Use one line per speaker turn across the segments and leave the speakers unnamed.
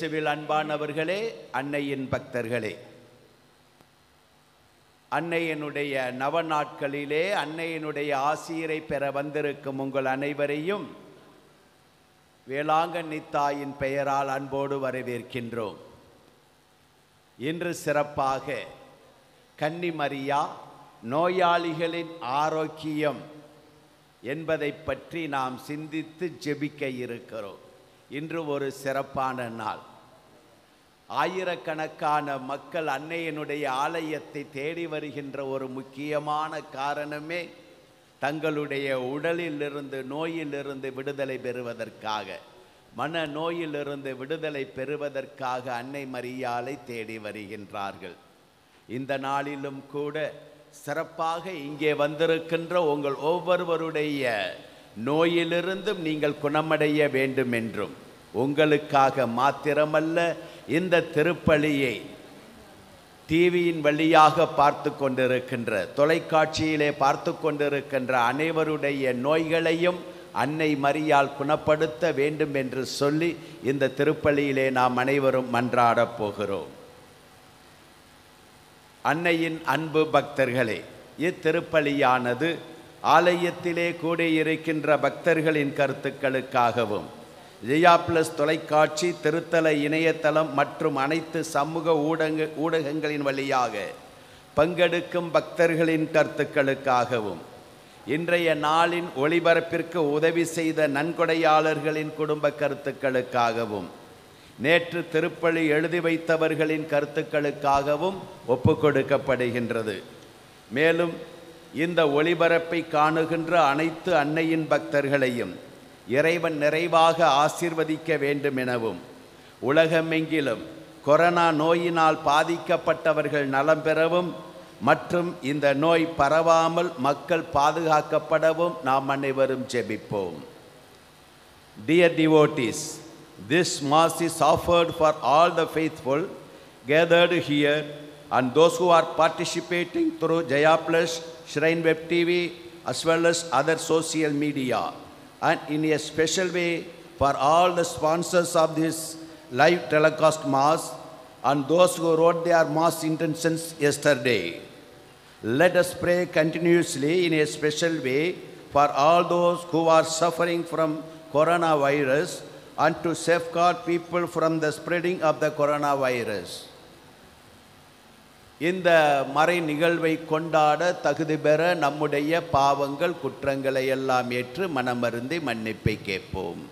இயேசுவில் அன்பானவர்களே அன்னையின் பக்தர்களே. அன்னையனுடைய நவ நாட்களிலே அன்னையனுடைய ஆசிரியரை பெற வந்திருக்கும் உங்கள் அனைவரையும் வேளாங்கண்ணி தாயின் பெயரால் அன்போடு வரவேற்கின்றோம். இன்று சிறப்பாக கன்னிமரியா நோயாளிகளின் ஆரோக்கியம் என்பதை பற்றி நாம் சிந்தித்து ஜெபிக்க இருக்கிறோம். இன்று ஒரு சிறப்பான நாள். ஆயிரக்கணக்கான மக்கள் அன்னையனுடைய ஆலயத்தை தேடி வருகின்ற ஒரு முக்கியமான காரணமே தங்களுடைய உடலிலிருந்து நோயிலிருந்து விடுதலை பெறுவதற்காக மன நோயிலிருந்து விடுதலை பெறுவதற்காக அன்னை மரியாலை தேடி வருகின்றார்கள். இந்த நாளிலும் கூட சிறப்பாக இங்கே வந்திருக்கின்ற உங்கள் ஒவ்வொருவருடைய நோயிலிருந்தும் நீங்கள் குணமடைய வேண்டும் என்றும் உங்களுக்காக மாத்திரமல்ல இந்த திருப்பலியை டிவியின் வழியாக பார்த்து கொண்டிருக்கின்ற தொலைக்காட்சியிலே பார்த்து கொண்டிருக்கின்ற அனைவருடைய நோய்களையும் அன்னை மரியால் குணப்படுத்த வேண்டும் என்று சொல்லி இந்த திருப்பலியிலே நாம் அனைவரும் மன்றாடப் போகிறோம். அன்னையின் அன்பு பக்தர்களே இத்திருப்பலியானது ஆலயத்திலே கூடியிருக்கின்ற பக்தர்களின் கருத்துக்களுக்காகவும் ஜெயா பிளஸ் தொலைக்காட்சி திருத்தல இணையதளம் மற்றும் அனைத்து சமூக ஊடக ஊடகங்களின் வழியாக பங்கெடுக்கும் பக்தர்களின் கருத்துக்களுக்காகவும் இன்றைய நாளின் ஒளிபரப்பிற்கு உதவி செய்த நன்கொடையாளர்களின் குடும்ப கருத்துக்களுக்காகவும் நேற்று திருப்பலி எழுதி வைத்தவர்களின் கருத்துக்களுக்காகவும் ஒப்புக்கொடுக்கப்படுகின்றது மேலும் இந்த ஒளிபரப்பை காணுகின்ற அனைத்து அன்னையின் பக்தர்களையும் இறைவன் நிறைவாக ஆசிர்வதிக்க வேண்டும் எனவும் உலகமெங்கிலும் கொரோனா நோயினால் பாதிக்கப்பட்டவர்கள் நலம் பெறவும் மற்றும் இந்த நோய் பரவாமல் மக்கள் பாதுகாக்கப்படவும் நாம் அனைவரும் ஜெபிப்போம் dear devotees this mass is offered for all the faithful gathered here and those who are participating through Jaya plus shrine web TV as well as other social media. And in a special way for all the sponsors of this live telecast Mass and those who wrote their Mass intentions yesterday. Let us pray continuously in a special way for all those who are suffering from coronavirus and to safeguard people from the spreading of the coronavirus. இந்த மறை நிகழ்வை கொண்டாட தகுதி பெற நம்முடைய பாவங்கள் குற்றங்களை எல்லாம் ஏற்று மனமருந்தி மன்னிப்பை கேட்போம்.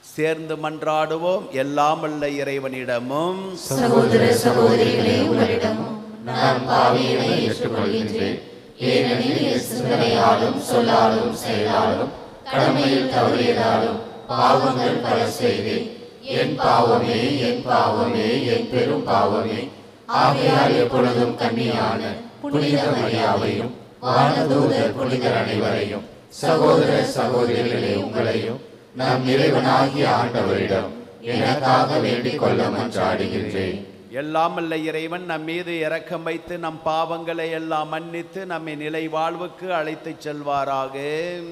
சேர்ந்து மன்றாடுவோம். எல்லாம் உள்ள இறைவனிடமும்.
சகோதர சகோதரிகளே உங்களிடமும் நான் பாவியனை ஏற்றுக்கொள்கின்றேன். ஏனெனில் சிந்தனையாலும் சொல்லாலும் செயலாலும் கடமையில் தவறியதாலும் பாவங்கள் பல செய்தேன். என் பாவமே என் பாவமே என் பெரும் பாவமே. ஆகையால் எப்பொழுதும் கன்னியான புனித மரியாவையும் வானதூதர் புனிதர் அனைவரையும் சகோதர சகோதரிகளே உங்களையும் நம் இறைவனாகிய ஆண்டவரிடம் எனக்காக வேண்டிக் கொள்ள மன்றாடுகின்றேன்.
எல்லாம் அல்ல இறைவன் நம் மீது இரக்கம் வைத்து நம் பாவங்களை எல்லாம் மன்னித்து நம்மை நிலை வாழ்வுக்கு அழைத்துச் செல்வாராக.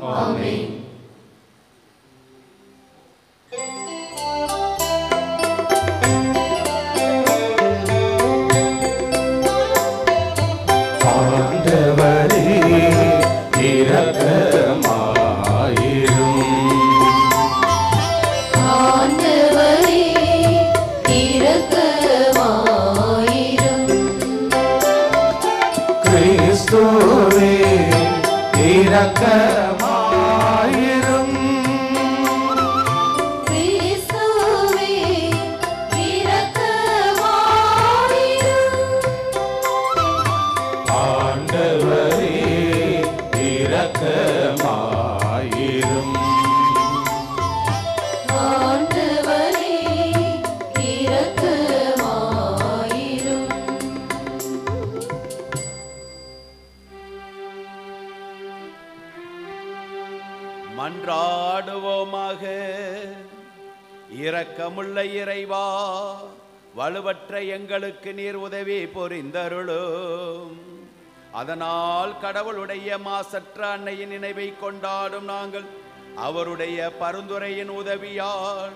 ஆமென்.
எங்களுக்கு நீர் உதவி பொறிந்தருளும் அதனால் கடவுளுடைய மாசற்ற அன்னையின் நினைவை கொண்டாடும் நாங்கள் அவருடைய பரிந்துரையின் உதவியால்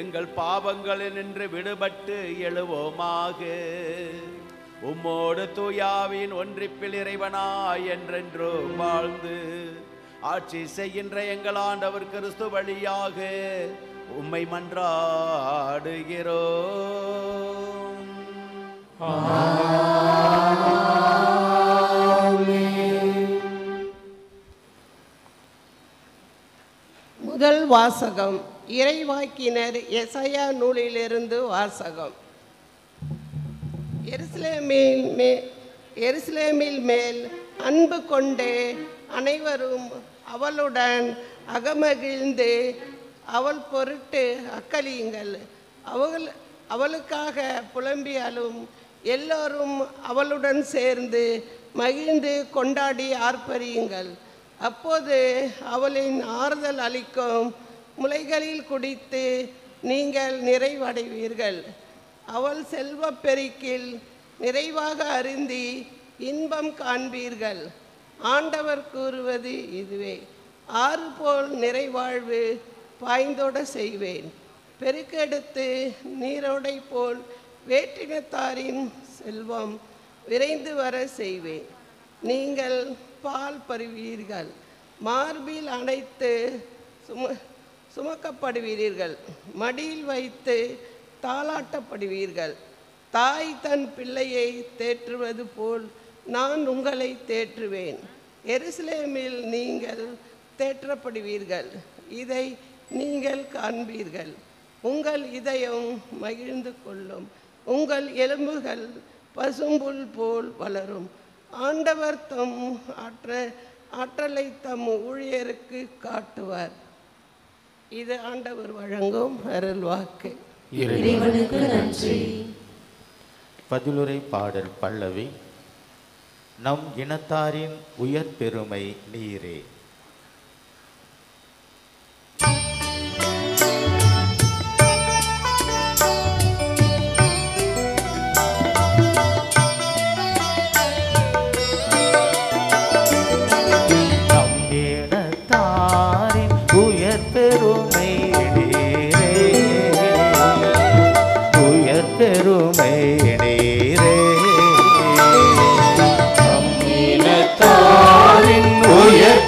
எங்கள் பாவங்களில் நின்று விடுபட்டு எழுவோமாக. உம்மோடு தூயாவின் ஒன்றிப்பில் இறைவனாய் என்றென்றோ வாழ்ந்து ஆட்சி செய்கின்ற எங்கள் ஆண்டவர் கிறிஸ்து வழியாக உம்மை மன்றாடுகிறோம்.
முதல் வாசகம் இறைவாக்கினர் எசையா நூலிலிருந்து வாசகம். எருசலேமில் மே எருசலேமில் மேல் அன்பு கொண்டு அனைவரும் அவளுடன் அகமகிழ்ந்து அவள் பொருட்டு அக்கலியுங்கள் அவள் அவளுக்காக புலம்பியாலும் எல்லோரும் அவளுடன் சேர்ந்து மகிழ்ந்து கொண்டாடி ஆர்ப்பரியுங்கள். அப்போது அவளின் ஆறுதல் அளிக்கும் முளைகளில் குடித்து நீங்கள் நிறைவடைவீர்கள். அவள் செல்வப் பெருக்கில் நிறைவாக அருந்தி இன்பம் காண்பீர்கள். ஆண்டவர் கூறுவது இதுவே ஆறு போல் நிறைவாழ்வு பாய்ந்தோட செய்வேன். பெருக்கெடுத்து நீரோடை போல் வேற்றினத்தாரின் செல்வம் விரைந்து வர செய்வேன் நீங்கள் பால் பருவீர்கள் மார்பில் அணைத்து சும சுமக்கப்படுவீர்கள் மடியில் வைத்து தாளாட்டப்படுவீர்கள். தாய் தன் பிள்ளையை தேற்றுவது போல் நான் உங்களை தேற்றுவேன். எருசலேமில் நீங்கள் தேற்றப்படுவீர்கள் இதை நீங்கள் காண்பீர்கள். உங்கள் இதயம் மகிழ்ந்து கொள்ளும் உங்கள் எலும்புகள் பசும்புல் போல் வளரும். ஆண்டவர் தம் ஆற்ற ஆற்றலை தம் ஊழியருக்கு காட்டுவார். இது ஆண்டவர் வழங்கும் அருள் வாக்கு
இறைவனுக்கு நன்றி.
பதிலுரை பாடல் பல்லவி நம் இனத்தாரின் உயர் பெருமை நீரே.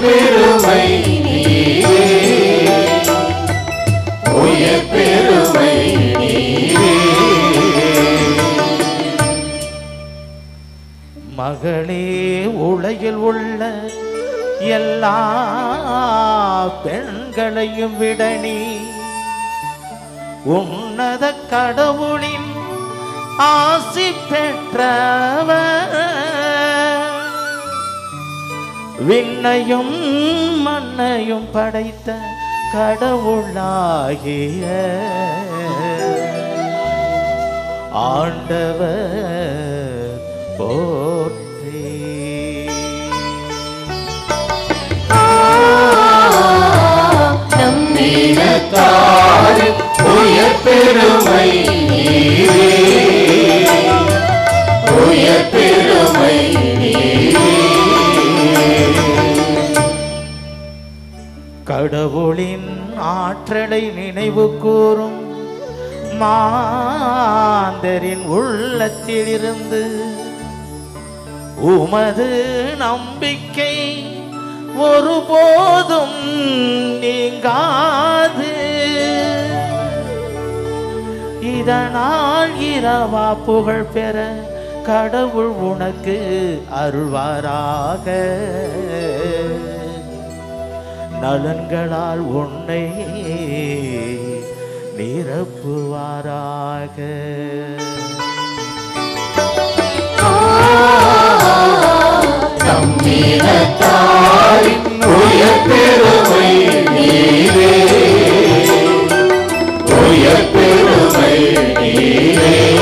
பெருமை நீரே. உயர் பெருமை நீரே. மகளே உலகில் உள்ள எல்லா பெண்களையும் விட நீ உன்னத கடவுளின் ஆசி பெற்றவர். விண்ணையும் மண்ணையும் படைத்த கடவுளாகிய ஆண்டவர் போற்றி.
நம்
இனத்தாரின் உயர் பெருமை உயர் பெருமை
கடவுளின் ஆற்றலை நினைவு கூறும் மாந்தரின் உள்ளத்திலிருந்து உமது நம்பிக்கை ஒருபோதும் நீங்காது. இதனால் இரவா புகழ் பெற கடவுள் உனக்கு அருள்வாராக. நலன்களால் உன்னை நிரப்புவாராக.
பெருமை நீரே. பெருமை நீரே.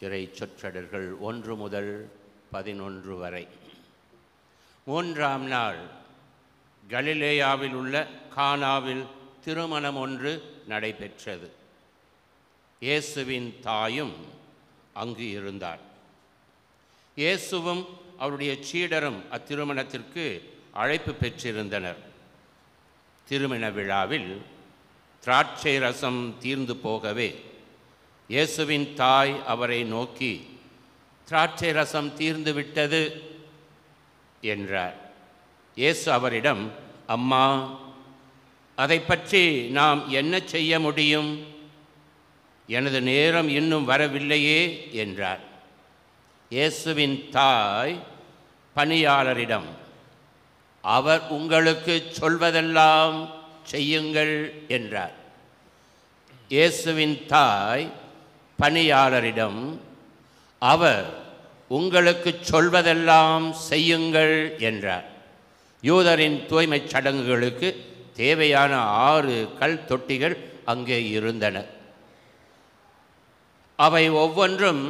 இறை சொற்றடர்கள் ஒன்று முதல் பதினொன்று வரை. மூன்றாம் நாள் கலிலேயாவில் உள்ள கானாவில் திருமணம் ஒன்று நடைபெற்றது. இயேசுவின் தாயும் அங்கு இருந்தார். இயேசுவும் அவருடைய சீடரும் அத்திருமணத்திற்கு அழைப்பு பெற்றிருந்தனர். திருமண விழாவில் திராட்சை ரசம் தீர்ந்து போகவே இயேசுவின் தாய் அவரை நோக்கி திராட்சை ரசம் தீர்ந்து விட்டது என்றார். இயேசு அவரிடம் அம்மா அதை பற்றி நாம் என்ன செய்ய முடியும்? எனது நேரம் இன்னும் வரவில்லையே என்றார். இயேசுவின் தாய் பணியாளரிடம் அவர் உங்களுக்கு சொல்வதெல்லாம் செய்யுங்கள் என்றார். இயேசுவின் தாய் பணியாளரிடம் அவர் உங்களுக்கு சொல்வதெல்லாம் செய்யுங்கள் என்றார். யூதரின் தூய்மைச் சடங்குகளுக்கு தேவையான ஆறு கல் தொட்டிகள் அங்கே இருந்தன. அவை ஒவ்வொன்றும்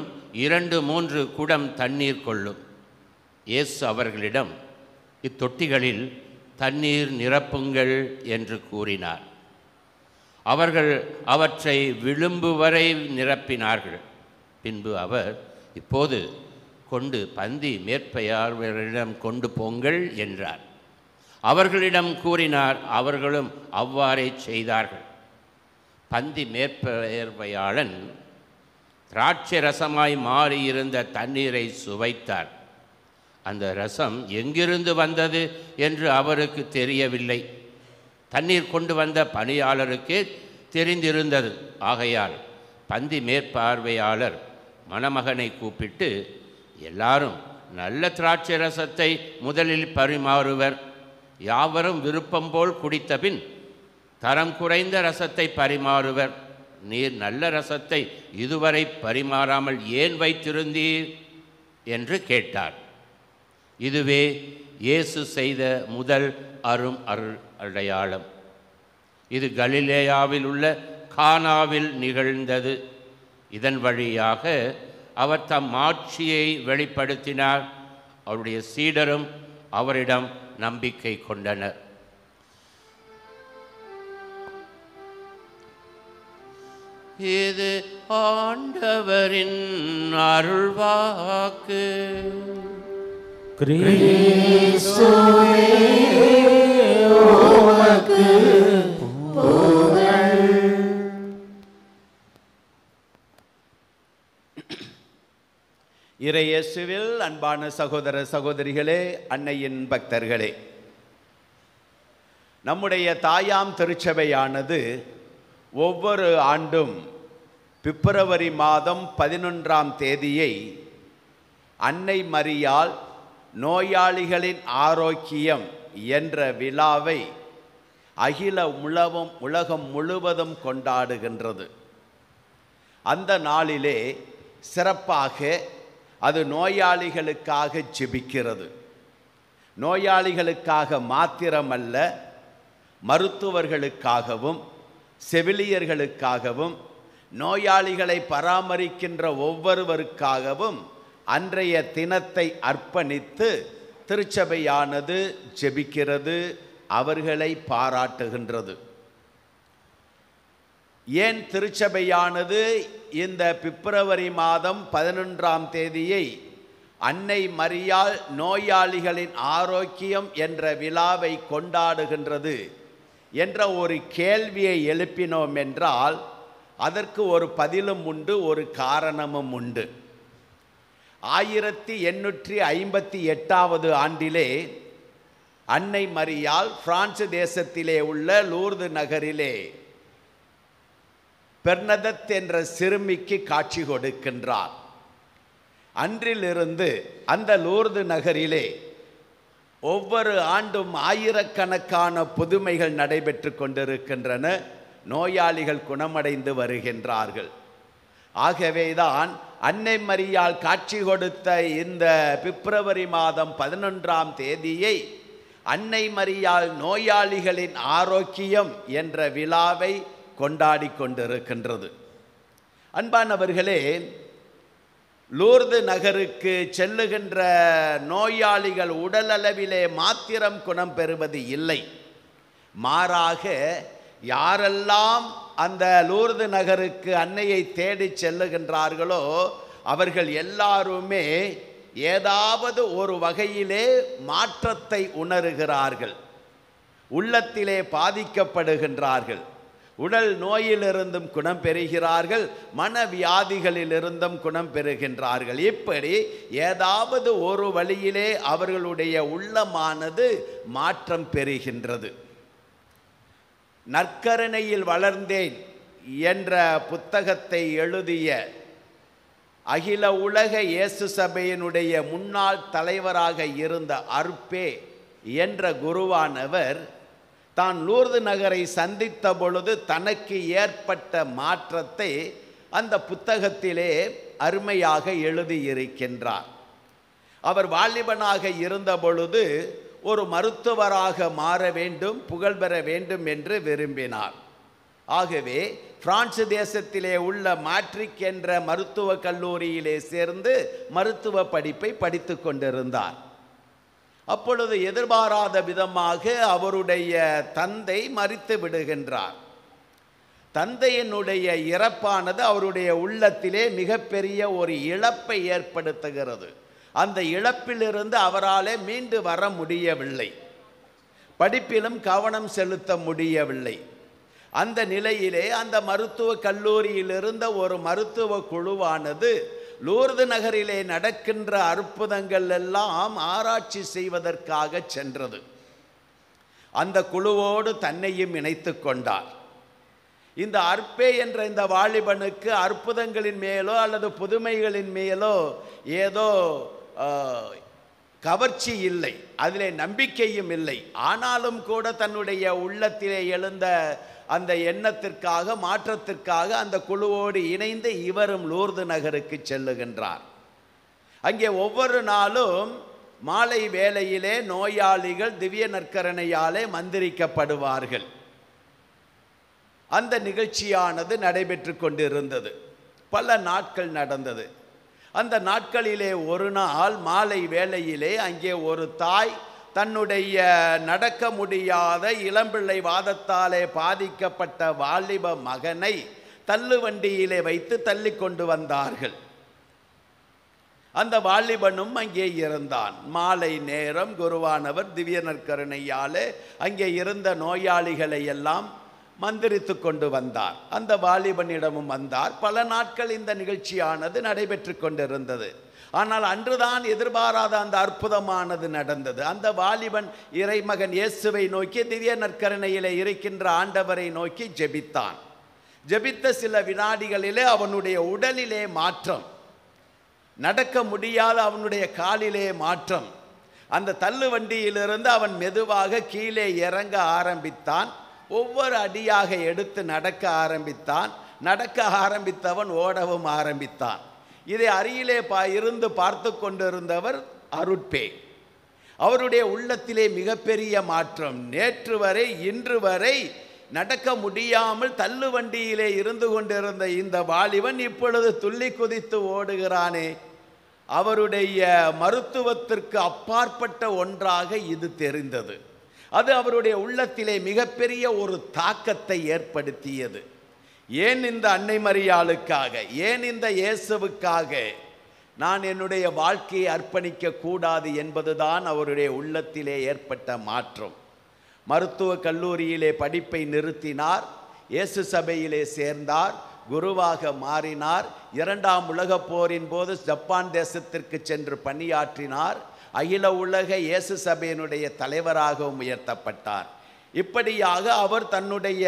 இரண்டு மூன்று குடம் தண்ணீர் கொள்ளும். இயேசு அவர்களிடம் இத்தொட்டிகளில் தண்ணீர் நிரப்புங்கள் என்று கூறினார். அவர்கள் அவற்றை விளிம்பு வரை நிரப்பினார்கள். பின்பு அவர் இப்போது கொண்டு பந்தி மேற்பையாளரிடம் கொண்டு போங்கள் என்றார். அவர்களிடம் கூறினார் அவர்களும் அவ்வாறே செய்தார்கள். பந்தி மேற்பயர்வையாளன் திராட்சை ரசமாய் மாறியிருந்த தண்ணீரை சுவைத்தார். அந்த ரசம் எங்கிருந்து வந்தது என்று அவருக்கு தெரியவில்லை. தண்ணீர் கொண்டு வந்த பணியாளருக்கே தெரிந்திருந்தது. ஆகையால் பந்தி மேற்பார்வையாளர் மணமகனை கூப்பிட்டு எல்லாரும் நல்ல திராட்சை ரசத்தை முதலில் பரிமாறுவர். யாவரும் விருப்பம் போல் குடித்தபின் தரம் குறைந்த ரசத்தை பரிமாறுவர். நீர் நல்ல ரசத்தை இதுவரை பரிமாறாமல் ஏன் வைத்திருந்தீர்? என்று கேட்டார். இதுவே இயேசு செய்த முதல் அரும் அருள் அடையாளம். இது கலிலேயாவில் உள்ள கானாவில் நிகழ்ந்தது. இதன் வழியாக அவர் தம் ஆட்சியை வெளிப்படுத்தினார். அவருடைய சீடரும் அவரிடம் நம்பிக்கை கொண்டனர். இது ஆண்டவரின் அருள்வாக்கு.
இறையேசுவில் அன்பான சகோதர சகோதரிகளே அன்னையின் பக்தர்களே. நம்முடைய தாயாம் திருச்சபையானது ஒவ்வொரு ஆண்டும் பிப்ரவரி மாதம் பதினொன்றாம் தேதியை அன்னை மரியால் நோயாளிகளின் ஆரோக்கியம் என்ற விழாவை அகில உலகம் உலகம் முழுவதும் கொண்டாடுகின்றது. அந்த நாளிலே சிறப்பாக அது நோயாளிகளுக்காக ஜெபிக்கிறது. நோயாளிகளுக்காக மாத்திரமல்ல மருத்துவர்களுக்காகவும் செவிலியர்களுக்காகவும் நோயாளிகளை பராமரிக்கின்ற ஒவ்வொருவருக்காகவும் அன்றைய தினத்தை அர்ப்பணித்து திருச்சபையானது ஜெபிக்கிறது அவர்களை பாராட்டுகின்றது. ஏன் திருச்சபையானது இந்த பிப்ரவரி மாதம் பதினொன்றாம் தேதியை அன்னை மரியாள் நோயாளிகளின் ஆரோக்கியம் என்ற விழாவை கொண்டாடுகின்றது என்ற ஒரு கேள்வியை எழுப்பினோம் என்றால் அதற்கு ஒரு பதிலும் உண்டு ஒரு காரணமும் உண்டு. ஆயிரத்தி எண்ணூற்றி ஐம்பத்தி எட்டாவது ஆண்டிலே அன்னை மரியால் பிரான்ஸ் தேசத்திலே உள்ள லூர்து நகரிலே பெர்னதத் என்ற சிறுமிக்கு காட்சி கொடுக்கின்றார். அன்றிலிருந்து அந்த லூர்து நகரிலே ஒவ்வொரு ஆண்டும் ஆயிரக்கணக்கான புதுமைகள் நடைபெற்று கொண்டிருக்கின்றன. நோயாளிகள் குணமடைந்து வருகின்றார்கள். ஆகவேதான் அன்னை மரியால் காட்சி கொடுத்த இந்த பிப்ரவரி மாதம் பதினொன்றாம் தேதியை அன்னை மரியால் நோயாளிகளின் ஆரோக்கியம் என்ற விழாவை கொண்டாடி கொண்டிருக்கின்றது. அன்பானவர்களே லூர்து நகருக்கு செல்லுகின்ற நோயாளிகள் உடலளவிலே மாத்திரம் குணம் பெறுவது இல்லை. மாறாக யாரெல்லாம் அந்த லூர்து நகருக்கு அன்னையை தேடி செல்லுகின்றார்களோ அவர்கள் எல்லாருமே ஏதாவது ஒரு வகையிலே மாற்றத்தை உணருகிறார்கள். உள்ளத்திலே பாதிக்கப்படுகின்றார்கள். உடல் நோயிலிருந்தும் குணம் பெறுகிறார்கள். மனவியாதிகளிலிருந்தும் குணம் பெறுகின்றார்கள். இப்படி ஏதாவது ஒரு வழியிலே அவர்களுடைய உள்ளமானது மாற்றம் பெறுகின்றது. நற்கருணையில் வளர்ந்தேன் என்ற புத்தகத்தை எழுதிய அகில உலக இயேசு சபையினுடைய முன்னாள் தலைவராக இருந்த அருப்பே என்ற குருவானவர் தான் லூர்து நகரை சந்தித்த பொழுது தனக்கு ஏற்பட்ட மாற்றத்தை அந்த புத்தகத்திலே அருமையாக எழுதியிருக்கின்றார். அவர் வாலிபனாக இருந்த பொழுது ஒரு மருத்துவராக மாற வேண்டும் புகழ் பெற வேண்டும் என்று விரும்பினார். ஆகவே பிரான்ஸ் தேசத்திலே உள்ள மாட்ரிக் என்ற மருத்துவக் கல்லூரியிலே சேர்ந்து மருத்துவ படிப்பை படித்து கொண்டிருந்தார். அப்பொழுது எதிர்பாராத விதமாக அவருடைய தந்தை மறித்து விடுகின்றார். தந்தையினுடைய இறப்பானது அவருடைய உள்ளத்திலே மிகப்பெரிய ஒரு இழப்பை ஏற்படுத்துகிறது. அந்த இழப்பிலிருந்து அவராலே மீண்டு வர முடியவில்லை. படிப்பிலும் கவனம் செலுத்த முடியவில்லை. அந்த நிலையிலே அந்த மருத்துவ கல்லூரியில் இருந்த ஒரு மருத்துவ குழுவானது லூர்து நகரிலே நடக்கின்ற அற்புதங்கள் எல்லாம் ஆராய்ச்சி செய்வதற்காக சென்றது. அந்த குழுவோடு தன்னையும் இணைத்து கொண்டார். இந்த அற்பே என்ற இந்த வாலிபனுக்கு அற்புதங்களின் மேலோ அல்லது புதுமைகளின் மேலோ ஏதோ கவர்ச்சி இல்லை அதிலே நம்பிக்கையும் இல்லை. ஆனாலும் கூட தன்னுடைய உள்ளத்திலே எழுந்த அந்த எண்ணத்திற்காக மாற்றத்திற்காக அந்த குழுவோடு இணைந்து இவரும் லூர்து நகருக்கு செல்லுகின்றார். அங்கே ஒவ்வொரு நாளும் மாலை வேளையிலே நோயாளிகள் திவ்ய நற்கரணையாலே மந்திரிக்கப்படுவார்கள். அந்த நிகழ்ச்சியானது நடைபெற்று கொண்டிருந்தது. பல நாட்கள் நடந்தது. அந்த நாட்களிலே ஒரு நாள் மாலை வேளையிலே அங்கே ஒரு தாய் தன்னுடைய நடக்க முடியாத இளம்பிள்ளை வாதத்தாலே பாதிக்கப்பட்ட வாலிப மகனை தள்ளுவண்டியிலே வைத்து தள்ளி கொண்டு வந்தார்கள். அந்த வாலிபனும் அங்கே இருந்தான். மாலை நேரம் குருவானவர் திவ்ய நற்கருணையாலே அங்கே இருந்த நோயாளிகளை எல்லாம் மந்திரித்து கொண்டு வந்தார். அந்த வாலிபனிடமும் வந்தார். பல நாட்கள் இந்த நிகழ்ச்சியானது நடைபெற்று கொண்டிருந்தது. ஆனால் அன்றுதான் எதிர்பாராத அந்த அற்புதமானது நடந்தது. அந்த வாலிபன் இறைமகன் இயேசுவை நோக்கி திவ்ய நற்கரணையிலே இருக்கின்ற ஆண்டவரை நோக்கி ஜெபித்தான். ஜெபித்த சில வினாடிகளிலே அவனுடைய உடலிலே மாற்றம். நடக்க முடியாத அவனுடைய காலிலே மாற்றம். அந்த தள்ளு வண்டியிலிருந்து அவன் மெதுவாக கீழே இறங்க ஆரம்பித்தான். ஒவ்வொரு அடியாக எடுத்து நடக்க ஆரம்பித்தான். நடக்க ஆரம்பித்தவன் ஓடவும் ஆரம்பித்தான். இதை அருகிலே பா இருந்து பார்த்து கொண்டிருந்தவர் அருட்பே. அவருடைய உள்ளத்திலே மிகப்பெரிய மாற்றம். நேற்று வரை இன்று வரை நடக்க முடியாமல் தள்ளு வண்டியிலே இருந்து கொண்டிருந்த இந்த வாலிபன் இப்பொழுது துள்ளி குதித்து ஓடுகிறானே. அவருடைய மருத்துவத்திற்கு அப்பாற்பட்ட ஒன்றாக இது தெரிந்தது. அது அவருடைய உள்ளத்திலே மிகப்பெரிய ஒரு தாக்கத்தை ஏற்படுத்தியது. ஏன் இந்த அன்னை மரியாளுக்காக? ஏன் இந்த இயேசுவுக்காக? நான் என்னுடைய வாழ்க்கையை அர்ப்பணிக்க கூடாது என்பதுதான் அவருடைய உள்ளத்திலே ஏற்பட்ட மாற்றம். மருத்துவ கல்லூரியிலே படிப்பை நிறுத்தினார் இயேசு சபையிலே சேர்ந்தார் குருவாக மாறினார் இரண்டாம் உலகப் போரின் போது ஜப்பான் தேசத்திற்கு சென்று பணியாற்றினார் அகில உலக இயேசு சபையினுடைய தலைவராகவும் உயர்த்தப்பட்டார். இப்படியாக அவர் தன்னுடைய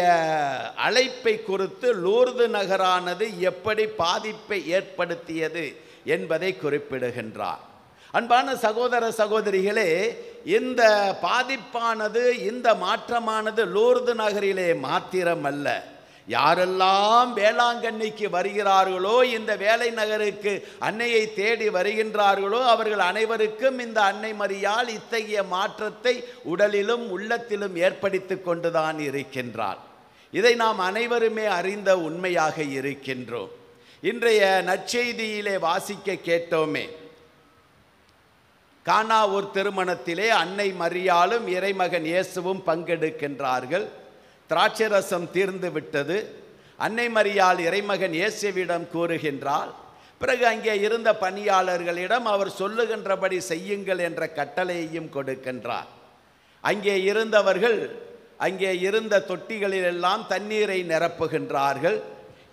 அழைப்பை குறித்து லூர்து நகரானது எப்படி பாதிப்பை ஏற்படுத்தியது என்பதை குறிப்பிடுகின்றார். அன்பான சகோதர சகோதரிகளே இந்த பாதிப்பானது இந்த மாற்றமானது லூர்து நகரிலே மாத்திரமல்ல. யாரெல்லாம் வேளாங்கண்ணிக்கு வருகிறார்களோ இந்த வேலை நகருக்கு அன்னையை தேடி வருகின்றார்களோ அவர்கள் அனைவருக்கும் இந்த அன்னை மரியால் இத்தகைய மாற்றத்தை உடலிலும் உள்ளத்திலும் ஏற்படுத்தி கொண்டுதான் இருக்கின்றார் இதை நாம் அனைவருமே அறிந்த உண்மையாக இருக்கின்றோம். இன்றைய நற்செய்தியிலே வாசிக்க கேட்டோமே. கானா ஒரு திருமணத்திலே அன்னை மரியாலும் இறைமகன் இயேசுவும் பங்கெடுக்கின்றார்கள். திராட்சை ரசம் தீர்ந்து விட்டது. அன்னை மரியாள் இறைமகன் இயேசுவிடம் கூறுகின்றால் பிறகு அங்கே இருந்த பணியாளர்களிடம் அவர் சொல்லுகின்றபடி செய்யுங்கள் என்ற கட்டளையையும் கொடுக்கின்றார். அங்கே இருந்தவர்கள் அங்கே இருந்த தொட்டிகளிலெல்லாம் தண்ணீரை நிரப்புகின்றார்கள்.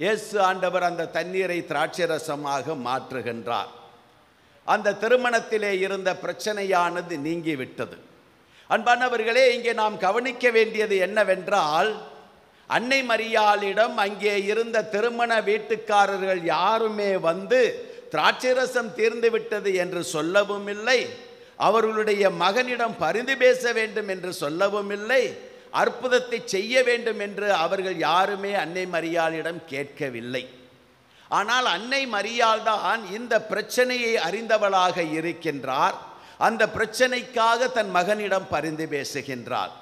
இயேசு ஆண்டவர் அந்த தண்ணீரை திராட்சை ரசமாக மாற்றுகின்றார். அந்த திருமணத்திலே இருந்த பிரச்சனையானது நீங்கிவிட்டது. அன்பானவர்களே இங்கே நாம் கவனிக்க வேண்டியது என்னவென்றால் அன்னை மரியாளிடம் அங்கே இருந்த திருமண வீட்டுக்காரர்கள் யாருமே வந்து திராட்சரசம் தீர்ந்து விட்டது என்று சொல்லவும் இல்லை. அவர்களுடைய மகனிடம் பரிந்து பேச வேண்டும் என்று சொல்லவும் இல்லை. அற்புதத்தை செய்ய வேண்டும் என்று அவர்கள் யாருமே அன்னை மரியாளிடம் கேட்கவில்லை. ஆனால் அன்னை மரியாள் தான் இந்த பிரச்சனையை அறிந்தவளாக இருக்கின்றார். அந்த பிரச்சனைக்காக தன் மகனிடம் பரிந்து பேசுகின்றார்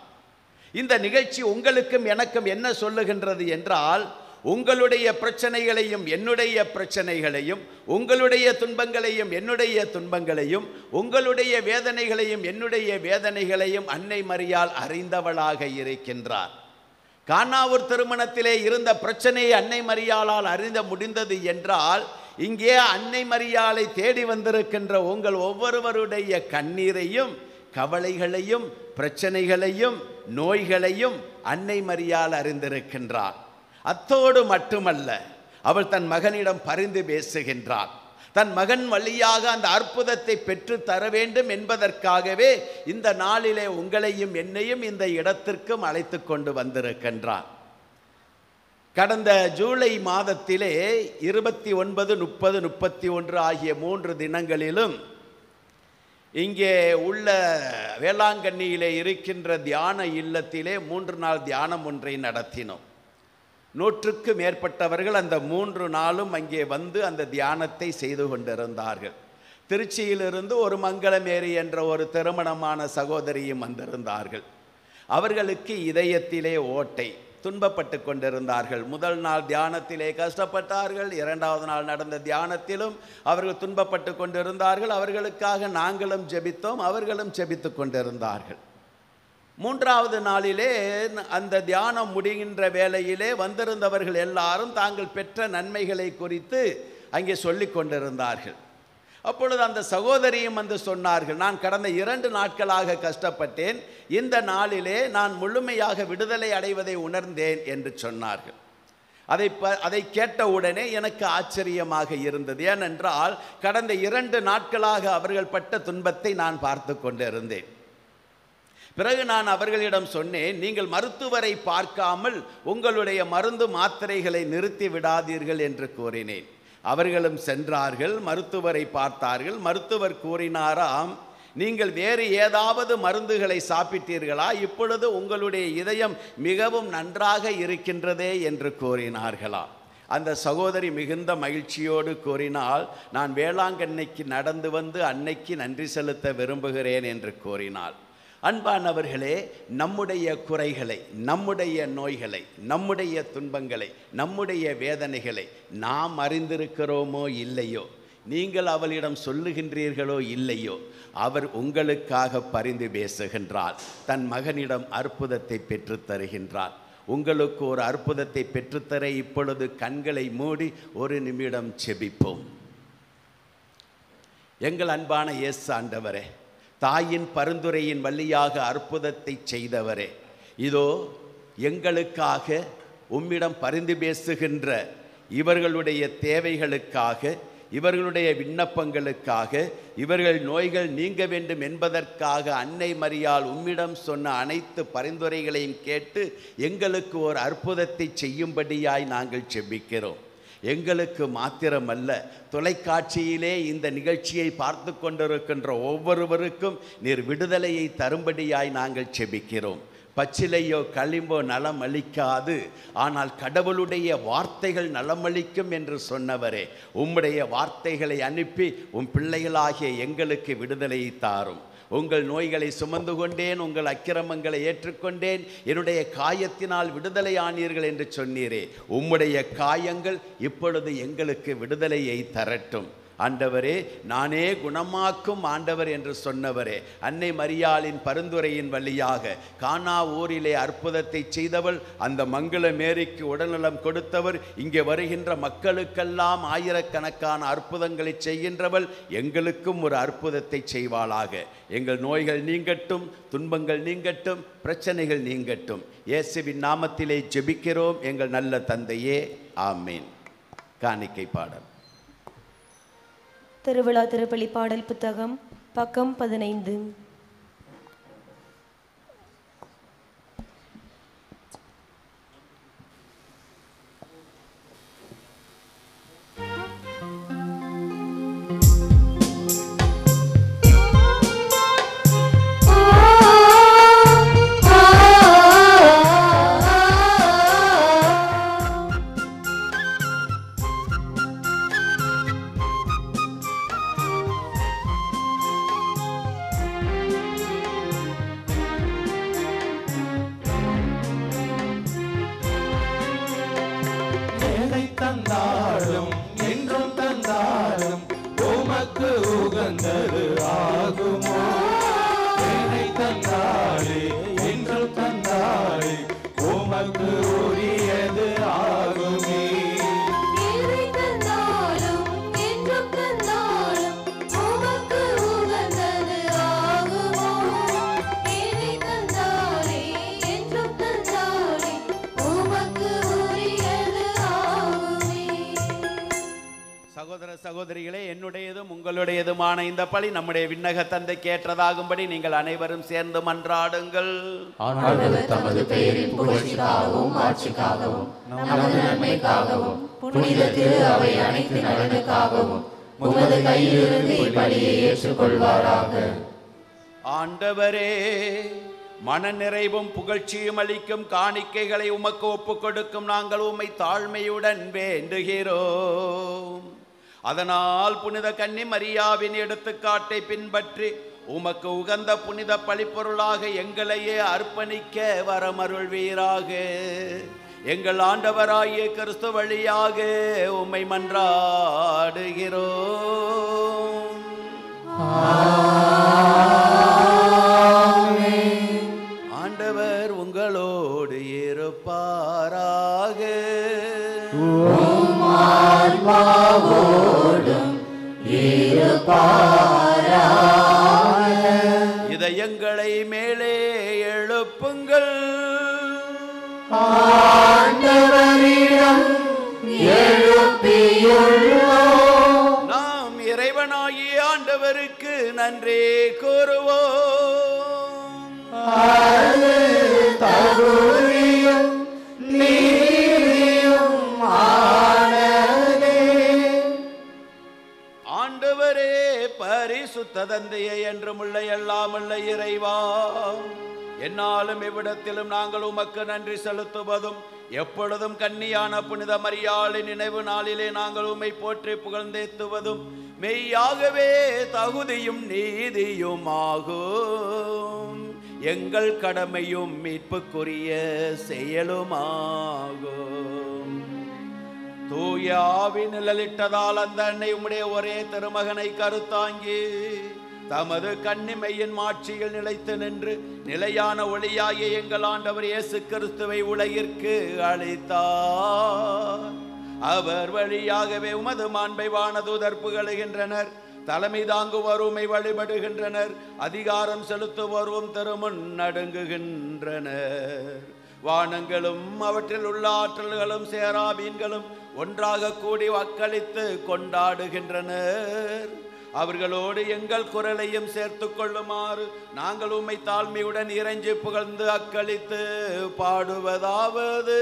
இந்த நிகழ்ச்சி உங்களுக்கும் எனக்கும் என்ன சொல்லுகின்றது என்றால் உங்களுடைய பிரச்சனைகளையும் என்னுடைய பிரச்சனைகளையும் உங்களுடைய துன்பங்களையும் என்னுடைய துன்பங்களையும் உங்களுடைய வேதனைகளையும் என்னுடைய வேதனைகளையும் அன்னை மரியால் அறிந்தவளாக இருக்கின்றார். கானாவூர் திருமணத்திலே இருந்த பிரச்சனையை அன்னை மரியாளால் அறிந்த முடிந்தது என்றால் இங்கே அன்னை மரியாளை தேடி வந்திருக்கின்ற உங்கள் ஒவ்வொருவருடைய கண்ணீரையும் கவலைகளையும் பிரச்சனைகளையும் நோய்களையும் அன்னை மரியாள் அறிந்திருக்கின்றார். அத்தோடு மட்டுமல்ல அவள் தன் மகனிடம் பரிந்து பேசுகின்றார். தன் மகன் வழியாக அந்த அற்புதத்தை பெற்று தர வேண்டும் என்பதற்காகவே இந்த நாளிலே உங்களையும் என்னையும் இந்த இடத்திற்கும் அழைத்து கொண்டு வந்திருக்கின்றான் கடந்த ஜூலை மாதத்திலே இருபத்தி ஒன்பது முப்பது முப்பத்தி ஒன்று ஆகிய மூன்று தினங்களிலும் இங்கே உள்ள வேளாங்கண்ணியிலே இருக்கின்ற தியான இல்லத்திலே மூன்று நாள் தியானம் ஒன்றை நடத்தினோம். நூற்றுக்கு மேற்பட்டவர்கள் அந்த மூன்று நாளும் அங்கே வந்து அந்த தியானத்தை செய்து கொண்டிருந்தார்கள். திருச்சியிலிருந்து ஒரு மங்களமேரி என்ற ஒரு திருமணமான சகோதரியும் வந்திருந்தார்கள். அவர்களுக்கு இதயத்திலே ஓட்டை. துன்பப்பட்டு கொண்டிருந்தார்கள். முதல் நாள் தியானத்திலே கஷ்டப்பட்டார்கள். இரண்டாவது நாள் நடந்த தியானத்திலும் அவர்கள் துன்பப்பட்டு கொண்டிருந்தார்கள். அவர்களுக்காக நாங்களும் ஜெபித்தோம். அவர்களும் ஜெபித்து கொண்டிருந்தார்கள். மூன்றாவது நாளிலே அந்த தியானம் முடிகின்ற வேளையிலே வந்திருந்தவர்கள் எல்லாரும் தாங்கள் பெற்ற நன்மைகளை குறித்து அங்கே சொல்லிக் கொண்டிருந்தார்கள். அப்பொழுது அந்த சகோதரியும் வந்து சொன்னார்கள் நான் கடந்த இரண்டு நாட்களாக கஷ்டப்பட்டேன். இந்த நாளிலே நான் முழுமையாக விடுதலை அடைவதை உணர்ந்தேன் என்று சொன்னார்கள். அதை ப அதை கேட்ட உடனே எனக்கு ஆச்சரியமாக இருந்தது. ஏனென்றால் கடந்த இரண்டு நாட்களாக அவர்கள் பட்ட துன்பத்தை நான் பார்த்து கொண்டிருந்தேன். பிறகு நான் அவர்களிடம் சொன்னேன் நீங்கள் மருத்துவரை பார்க்காமல் உங்களுடைய மருந்து மாத்திரைகளை நிறுத்தி விடாதீர்கள் என்று கூறினேன். அவர்களும் சென்றார்கள் மருத்துவரை பார்த்தார்கள். மருத்துவர் கூறினாராம் நீங்கள் வேறு ஏதாவது மருந்துகளை சாப்பிட்டீர்களா? இப்பொழுது உங்களுடைய இதயம் மிகவும் நன்றாக இருக்கின்றதே என்று கூறினார்களாம். அந்த சகோதரி மிகுந்த மகிழ்ச்சியோடு கூறினால் நான் வேளாங்கண்ணைக்கு நடந்து வந்து அன்னைக்கு நன்றி செலுத்த விரும்புகிறேன் என்று கூறினாள். அன்பானவர்களே நம்முடைய குறைகளை நம்முடைய நோய்களை நம்முடைய துன்பங்களை நம்முடைய வேதனைகளை நாம் அறிந்திருக்கிறோமோ இல்லையோ? நீங்கள் அவளிடம் சொல்லுகின்றீர்களோ இல்லையோ? அவர் உங்களுக்காக பரிந்து பேசுகின்றார். தன் மகனிடம் அற்புதத்தை பெற்றுத் தருகின்றார். உங்களுக்கு ஒரு அற்புதத்தை பெற்றுத்தர இப்பொழுது கண்களை மூடி ஒரு நிமிடம் செபிப்போம். எங்கள் அன்பான இயேசு ஆண்டவரே தாயின் பரிந்துரையின் வழியாக அற்புதத்தை செய்தவரே. இதோ எங்களுக்காக உம்மிடம் பரிந்து பேசுகின்ற இவர்களுடைய தேவைகளுக்காக இவர்களுடைய விண்ணப்பங்களுக்காக இவர்கள் நோய்கள் நீங்க வேண்டும் என்பதற்காக அன்னை மரியால் உம்மிடம் சொன்ன அனைத்து பரிந்துரைகளையும் கேட்டு எங்களுக்கு ஒரு அற்புதத்தை செய்யும்படியாய் நாங்கள் செபிக்கிறோம். எங்களுக்கு மாத்திரமல்ல தொலைக்காட்சியிலே இந்த நிகழ்ச்சியை பார்த்து கொண்டிருக்கின்ற ஒவ்வொருவருக்கும் நீர் விடுதலையை தரும்படியாய் நாங்கள் செபிக்கிறோம். பச்சிலையோ களிம்போ நலம் அளிக்காது ஆனால் கடவுளுடைய வார்த்தைகள் நலமளிக்கும் என்று சொன்னவரே உம்முடைய வார்த்தைகளை அனுப்பி உம் பிள்ளைகளாகிய எங்களுக்கு விடுதலையை தாரும். உங்கள் நோய்களை சுமந்து கொண்டேன் உங்கள் அக்கிரமங்களை ஏற்றுக்கொண்டேன். என்னுடைய காயத்தினால் விடுதலை ஆனீர்கள் என்று சொன்னீரே. உம்முடைய காயங்கள் இப்பொழுது எங்களுக்கு விடுதலையை தரட்டும். ஆண்டவரே நானே குணமாக்கும் ஆண்டவர் என்று சொன்னவரே அன்னை மரியாளின் பரிந்துரையின் வழியாக கானா ஊரிலே அற்புதத்தை செய்தவள் அந்த மங்கள மேரிக்கு உடல்நலம் கொடுத்தவர் இங்கே வருகின்ற மக்களுக்கெல்லாம் ஆயிரக்கணக்கான அற்புதங்களை செய்கின்றவள் எங்களுக்கும் ஒரு அற்புதத்தை செய்வாளாக. எங்கள் நோய்கள் நீங்கட்டும் துன்பங்கள் நீங்கட்டும் பிரச்சனைகள் நீங்கட்டும். இயேசுவின் நாமத்திலே ஜெபிக்கிறோம் எங்கள் நல்ல தந்தையே. ஆமீன். காணிக்கை பாடல்.
திருவிழா திருப்பலி பாடல் புத்தகம் பக்கம் பதினைந்து.
பழி நம்முடைய விண்ணக தந்தை கேட்டதாகும்படி நீங்கள் அனைவரும் சேர்ந்து மன்றாடுங்கள்.
ஆண்டவர் தமது பெயரின் புகழ்ச்சிக்காகவும் ஆட்சிக்காகவும் நமது நன்மைக்காகவும் புனித திரு அவை அனைத்து நலனுக்காகவும் உமது கையிலிருந்து இப்படியை ஏற்றுக்கொள்வாராக.
ஆண்டவரே மன நிறைவும் புகழ்ச்சியும் அளிக்கும் காணிக்கைகளை உமக்கு ஒப்புக் கொடுக்கும் நாங்கள் உம்மை தாழ்மையுடன் வேண்டுகிறோம். அதனால் புனித கன்னி மரியாவின் எடுத்துக்காட்டை பின்பற்றி உமக்கு உகந்த புனித பழிப்பொருளாக எங்களையே அர்ப்பணிக்க வரமருள்வீராக. எங்கள் ஆண்டவராகிய கிறிஸ்து வழியாக உம்மை மன்றாடுகிறோம். ஆண்டவர் உங்களோடு இருப்பாராக. இதயங்களை மேலே எழுப்புங்கள். நாம் இறைவனாகிய ஆண்டவருக்கு நன்றி கூறுவோம். ஆண்டவரே பரிசுத்த தந்தையை என்றும் உள்ள எல்லாம் உள்ள இறைவா. என்னாலும் இவ்விடத்திலும் நாங்கள் உமக்கு நன்றி செலுத்துவதும் எப்பொழுதும் கன்னியான புனித மரியாளின் நினைவு நாளிலே நாங்கள் உம்மை போற்றி புகழ்ந்தேத்துவதும் மெய்யாகவே தகுதியும் நீதியுமாகும். எங்கள் கடமையும் மீட்புக்குரிய செயலுமாகும். தூய ஆவி நிழலிட்டதால் அந்த அன்னை உம்முடைய ஒரே திருமகனை கருத்தாங்கி தமது கண்ணிமையின் மாட்சியில் நிலைத்து நின்று நிலையான ஒளியாகிய எங்கள் ஆண்டவர் இயேசு கிறிஸ்துவை உலகிற்கு அழைத்தார் அவர் வழியாகவே உமது மாண்பை வானதூதர் புகழுகின்றனர். தலைமை தாங்குவோர் உம்மை வழிபடுகின்றனர். அதிகாரம் செலுத்துவோரும் திருமுன் நடுங்குகின்றனர். வானங்களும் அவற்றில் உள்ள ஆற்றல்களும் சேராபீன்களும் ஒன்றாக கூடி வாக்களித்து கொண்டாடுகின்றனர். அவர்களோடு எங்கள் குரலையும் சேர்த்து கொள்ளுமாறு நாங்கள் உம்மை தாழ்மையுடன் இறைஞ்சி புகழ்ந்து அக்களித்து பாடுவதாவது.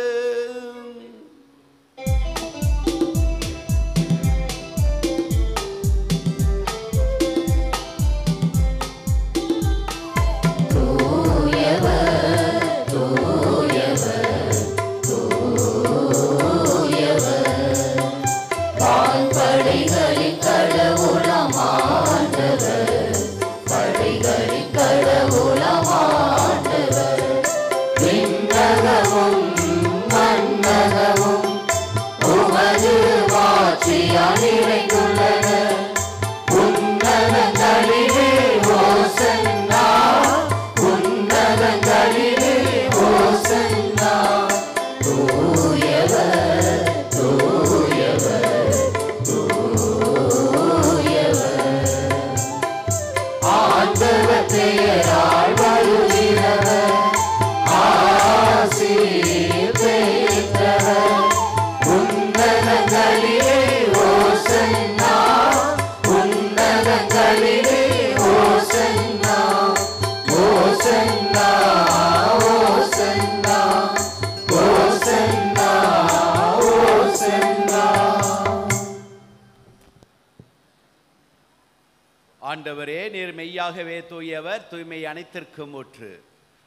ஆண்டவரே நீர் மெய்யாகவே தூயவர் தூய்மை அனைத்திற்கும் ஒற்று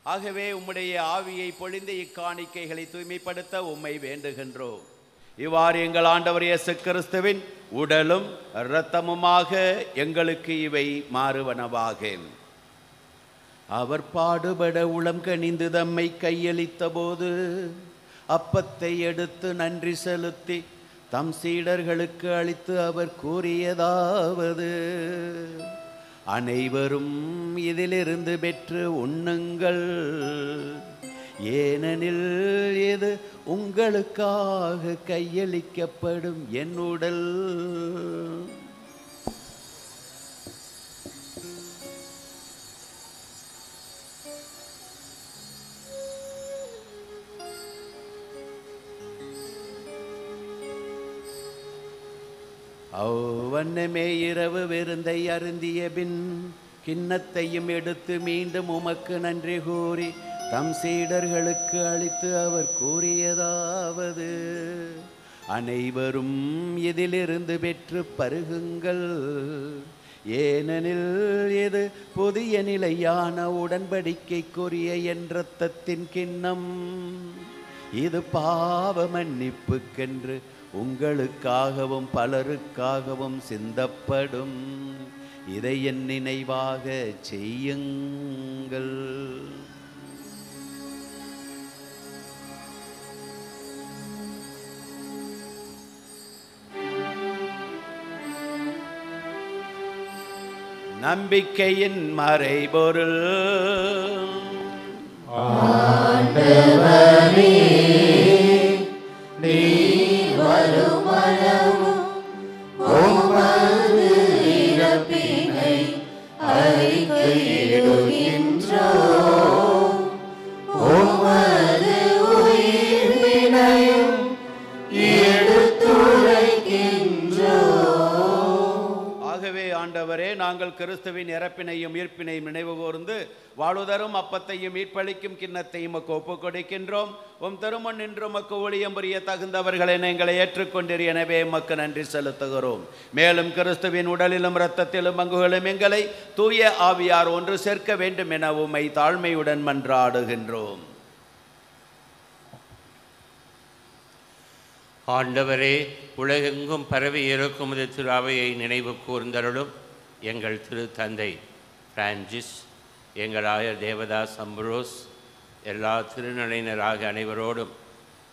ஆகவே உம்முடைய ஆவியை பொழிந்த இக்காணிக்கைகளை தூய்மைப்படுத்த உம்மை வேண்டுகின்றோம். இவ்வாறு எங்கள் ஆண்டவர் இயேசு கிறிஸ்துவின் உடலும் இரத்தமுமாக எங்களுக்கு இவை மாறுவனவாக. அவர் பாடுபட உளம் கணிந்து தம்மை கையளித்த போது அப்பத்தை எடுத்து நன்றி செலுத்தி தம் சீடர்களுக்கு அளித்து அவர் கூறியதாவது. அனைவரும் இதிலிருந்து பெற்று உண்ணுங்கள். ஏனெனில் இது உங்களுக்காக கையளிக்கப்படும் என் உடல். அவ்வண்ணமே இரவு விருந்தை அருந்திய பின் கிண்ணத்தையும் எடுத்து மீண்டும் உமக்கு நன்றி கூறி தம் சீடர்களுக்கு அளித்து அவர் கூறியதாவது. அனைவரும் இதிலிருந்து பெற்று பருகுங்கள். ஏனெனில் இது புதிய நிலையான உடன்படிக்கைக்குரிய என் கிண்ணம். இது பாவ மன்னிப்புக்கென்று உங்களுக்காகவும் பலருக்காகவும் சிந்தப்படும். இதை என் நினைவாக செய்யுங்கள். நம்பிக்கையின் மறைபொருள். ஆண்டவரே. ஆண்டவரே நாங்கள் கிறிஸ்துவின் இறப்பினையும் ஈர்ப்பினையும் நினைவு கூர்ந்து வாழுதரும் அப்பத்தையும் மீட்பளிக்கும் கிண்ணத்தையும் ஒப்பு கொடுக்கின்றோம் உம் திருமண் நின்று மக்கு ஊழியம் புரிய தகுந்தவர்களை எங்களை ஏற்றுக்கொண்டீர். எனவே மக்கு நன்றி செலுத்துகிறோம். மேலும் கிறிஸ்துவின் உடலிலும் இரத்தத்திலும் பங்குகளும் எங்களை தூய ஆவியார் ஒன்று சேர்க்க வேண்டும் என உம்மை தாழ்மையுடன் மன்றாடுகின்றோம்.
ஆண்டவரே உலகெங்கும் பரவி இருக்கும் திருவையை நினைவு கூர்ந்தருளும். எங்கள் திரு தந்தை பிரான்சிஸ் எங்கள் ஆயர் தேவதாஸ் அம்புரோஸ் எல்லா திருநிலையினராக அனைவரோடும்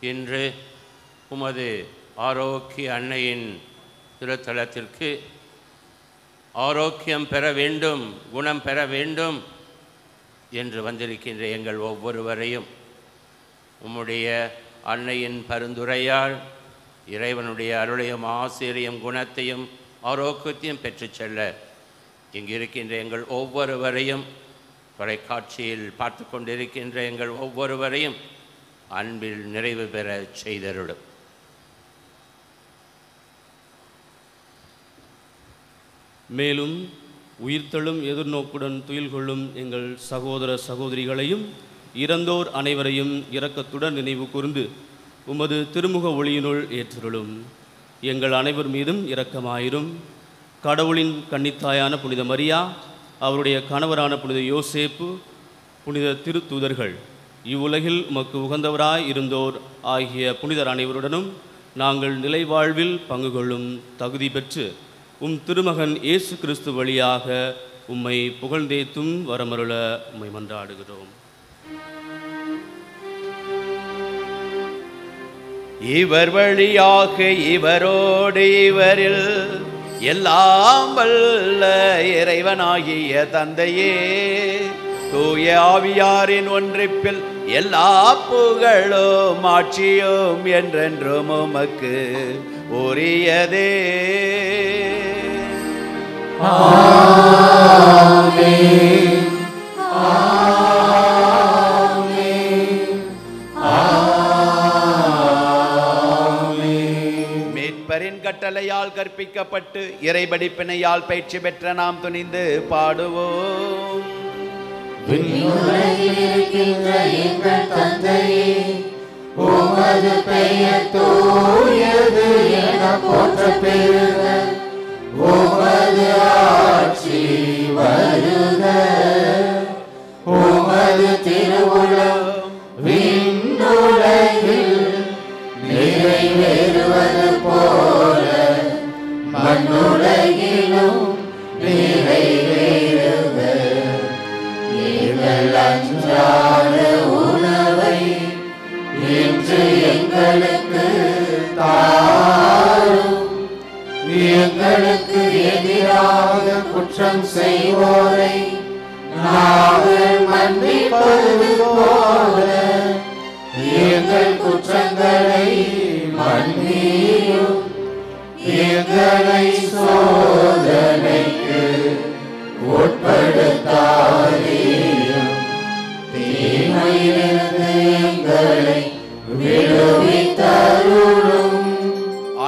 இன்று உமது ஆரோக்கிய அன்னையின் திருத்தலத்திற்கு ஆரோக்கியம் பெற வேண்டும் குணம் பெற வேண்டும் என்று வந்திருக்கின்ற எங்கள் ஒவ்வொருவரையும் உம்முடைய அன்னையின் பரிந்துரையால் இறைவனுடைய அருளையும் ஆசிரியம் குணத்தையும் ஆரோக்கியத்தையும் பெற்றுச் செல்ல இங்கு இருக்கின்ற எங்கள் ஒவ்வொருவரையும் தொலைக்காட்சியில் பார்த்து கொண்டிருக்கின்ற எங்கள் ஒவ்வொருவரையும் அன்பில் நிறைவு பெற செய்தருடும்
மேலும் உயிர்த்தெழும் எதிர்நோக்குடன் துயில் கொள்ளும் எங்கள் சகோதர சகோதரிகளையும் இறந்தோர் அனைவரையும் இரக்கத்துடன் நினைவு கூர்ந்து உமது திருமுக ஒளியினுள் ஏற்றுள்ளும் எங்கள் அனைவர் மீதும் இரக்கமாயிரும். கடவுளின் கன்னித்தாயான புனித மரியா அவருடைய கணவரான புனித யோசேப்பு புனித திருத்தூதர்கள் இவ்வுலகில் உமக்கு உகந்தவராய் இருந்தோர் ஆகிய புனிதர் அனைவருடனும் நாங்கள் நிலைவாழ்வில் பங்கு கொள்ளும் தகுதி பெற்று உம் திருமகன் இயேசு கிறிஸ்து வழியாக உம்மை புகழ்ந்தேத்தும் வரமருள உம்மை மன்றாடுகிறோம்.
இவர் வழியாக இவரோடு இவரில் எல்லாம் வல்ல இறைவனாகிய தந்தையே தூய ஆவியாரின் ஒன்றிப்பில் எல்லா புகழும் ஆட்சியும் என்றென்றும் உமக்கு உரியதே. மீட்பரின் கட்டளையால் கற்பிக்கப்பட்டு இறைபடிப்பினையால் பயிற்சி பெற்ற நாம் துணிந்து பாடுவோம்.
உமது பெயர் தூயது என போற்ற பெறுக உமது ஆட்சி வருக. உமது திருவுளம் மண்ணுலகிலும் நிறைவேறுக எங்கள் அன்றாட உணவை இன்று எங்களுக்கு தாரும். எங்களுக்கு எதிராக குற்றம் செய்வோரை நாங்கள் மன்னிப்பது போல. எங்கள் குற்றங்களை எங்களை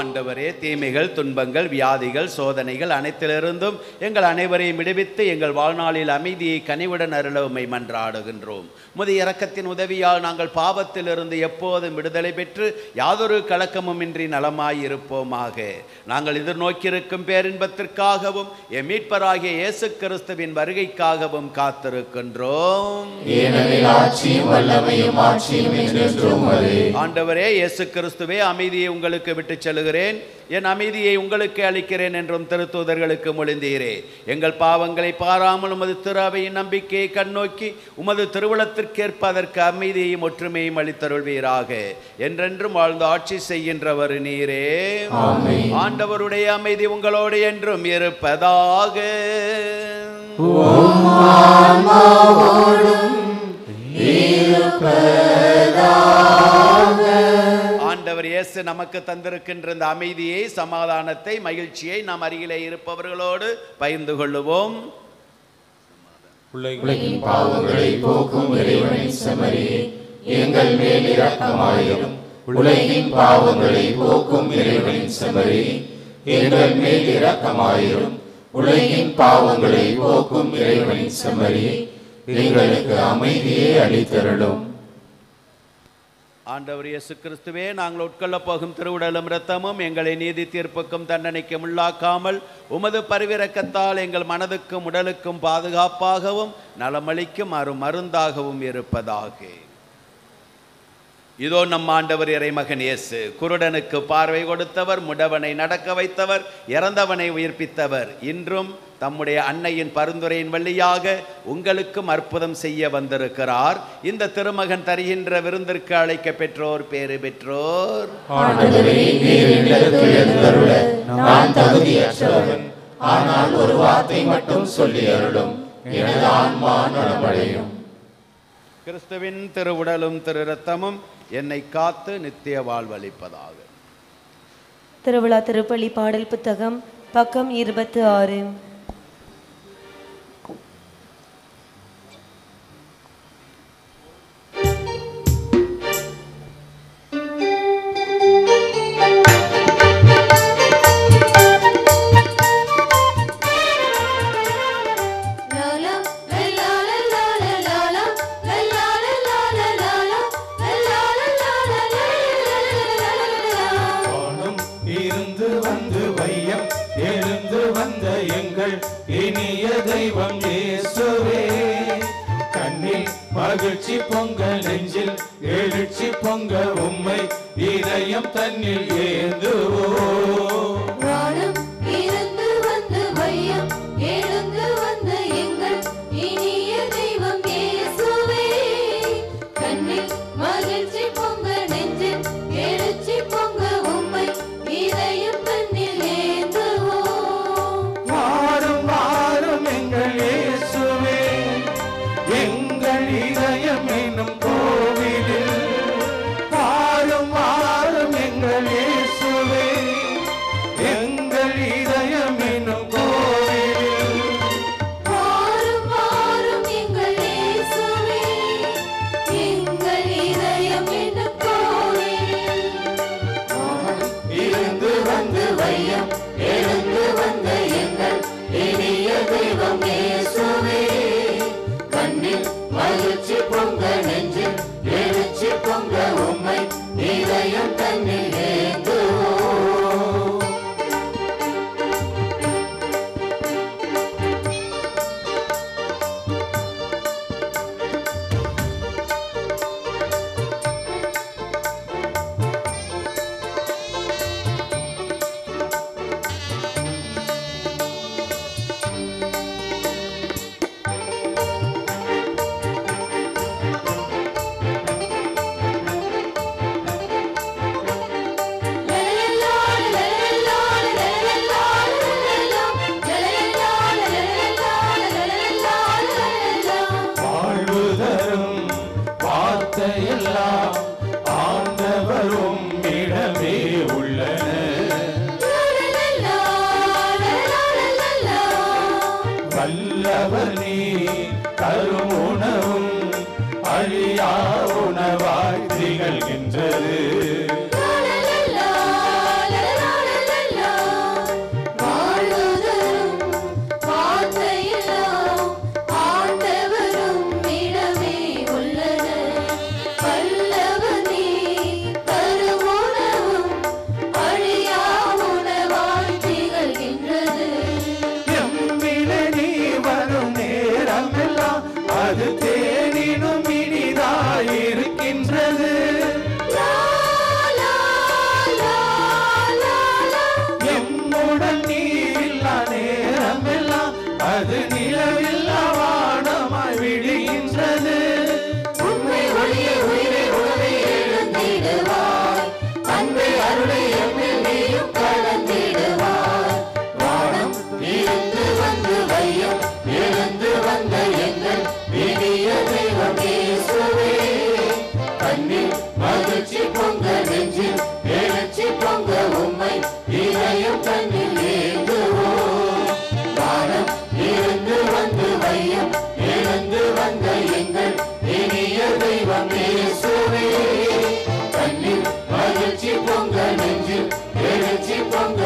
ஆண்டவரே தீமைகள் துன்பங்கள் வியாதிகள் சோதனைகள் அனைத்திலிருந்தும் எங்கள் அனைவரையும் விடுவித்து எங்கள் வாழ்நாளில் அமைதியை கனிவுடன் அருள உம்மை மன்றாடுகின்றோம். முது இரக்கத்தின் உதவியால் நாங்கள் பாவத்திலிருந்து எப்போதும் விடுதலை பெற்று யாதொரு கலக்கமுமின்றி நலமாயிருப்போமாக. நாங்கள் எதிர்நோக்கியிருக்கும் பேரின்பத்திற்காகவும் எம் மீட்பராகிய இயேசு கிறிஸ்துவின் வருகைக்காகவும் காத்திருக்கின்றோம். ஆண்டவரே இயேசு கிறிஸ்துவே அமைதியை உங்களுக்கு விட்டுச் செல்கிறேன் என் அமைதியை உங்களுக்கு அளிக்கிறேன் என்றும் திருத்தூதர்களுக்கு மொழிந்தீரே. எங்கள் பாவங்களை பாராமல் உமது திருவையின் நம்பிக்கையை கண்ணோக்கி உமது திருவுளத்திற்கேற்ப அதற்கு அமைதியையும் ஒற்றுமையும் அளித்தருள்வீராக. என்றென்றும் வாழ்ந்து ஆட்சி செய்கின்றவர் நீரே. ஆண்டவருடைய அமைதி உங்களோடு என்றும் இருப்பதாக. ஆண்டவர் இயேசு நமக்கு தந்திருக்கின்ற இந்த அமைதியை சமாதானத்தை மகிழ்ச்சியை நாம் அருகிலே இருப்பவர்களோடு பகிர்ந்து கொள்ளுவோம்.
உலகின் பாவங்களை போக்கும் இறைவனின் செமரியே எங்கள் மேல் இரக்கமாயிரும். உலகின் பாவங்களை போக்கும் இறைவனின் செமரி எங்கள் மேல் இரக்கமாயிரும். உலகின் பாவங்களை போக்கும் இறைவனின் செமரியே எங்களுக்கு அமைதியை அளித்தருளும்.
ஆண்டவர் இயேசு கிறிஸ்துவே நாங்கள் உட்கொள்ளப் போகும் திருவுடலும் இரத்தமும் எங்களை நீதி தீர்ப்புக்கும் தண்டனைக்கும் உள்ளாக்காமல் உமது பரிவிறக்கத்தால் எங்கள் மனதுக்கும் உடலுக்கும் பாதுகாப்பாகவும் நலமளிக்கும் அரு மருந்தாகவும் இருப்பதாக. இதோ நம் ஆண்டவர் இறைமகன் இயேசு குருடனுக்கு பார்வை கொடுத்தவர் முடவனை நடக்க வைத்தவர் இறந்தவனை உயிர்ப்பித்தவர். இன்றும் தம்முடைய அன்னையின் பரிந்துரையின் வழியாக உங்களுக்கும் அற்புதம் செய்ய வந்திருக்கிறார். இந்த திருமகன் தருகின்ற விருந்திற்கு அழைக்க பெற்றோர் பேறு பெற்றோர்.
நான் தகுதியற்றவன். ஆனால் ஒரு வார்த்தை மட்டும் சொல்லி அருளும். எனது ஆன்மா நலமடையும்.
கிறிஸ்துவின் திருவுடலும் திரு ரத்தமும் என்னை காத்து நித்திய வாழ்வளிப்பதாக.
திருவிழா திருப்பள்ளி பாடல் புத்தகம் பக்கம் இருபத்து ஆறு.
பொங்க உம்மை இதயம் தன்னில் ஏந்துவோம்.
தன்னில் ஏந்துவோம்
வானம் இருந்து வந்து வையம் எழுந்து வந்த எங்கள் இனிய தெய்வம் இயேசுவே கண்ணில் மகிழ்ச்சி பொங்க நெஞ்சில் எழுச்சி பொங்க